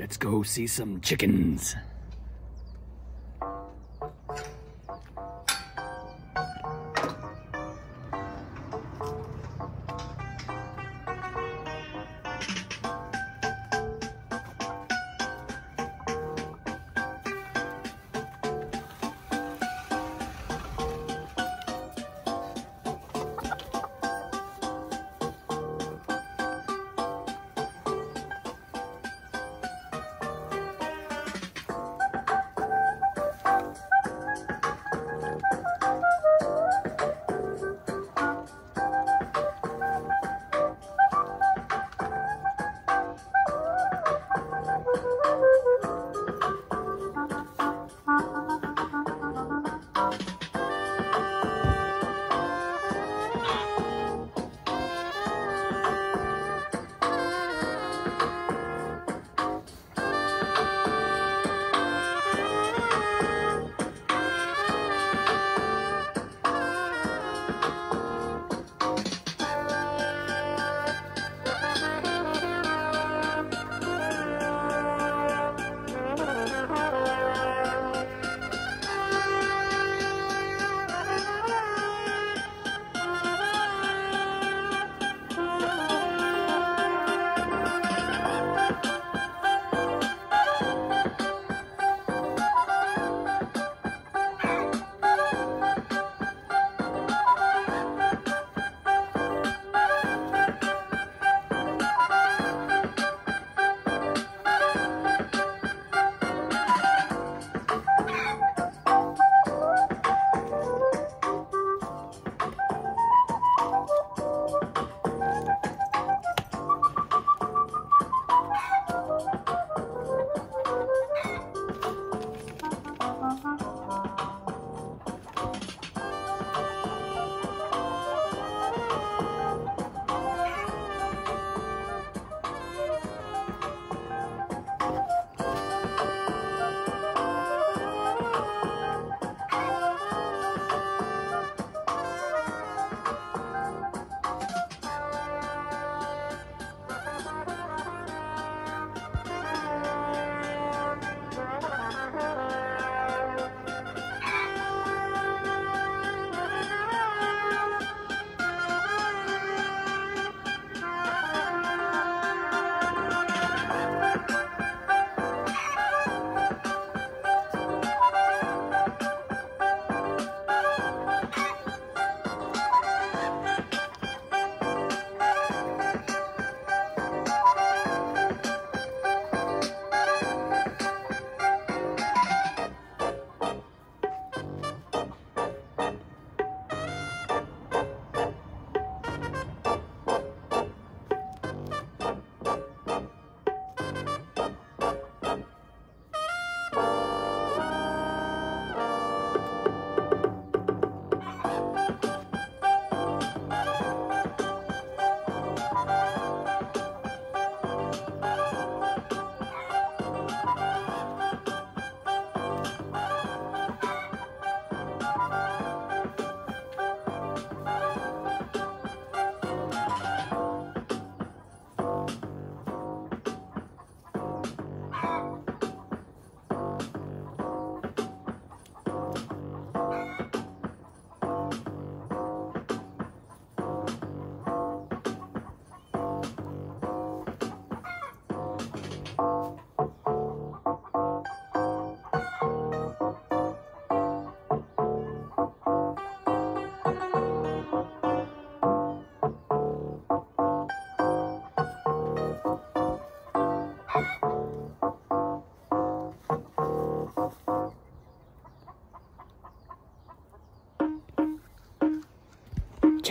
Let's go see some chickens.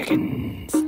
Chickens.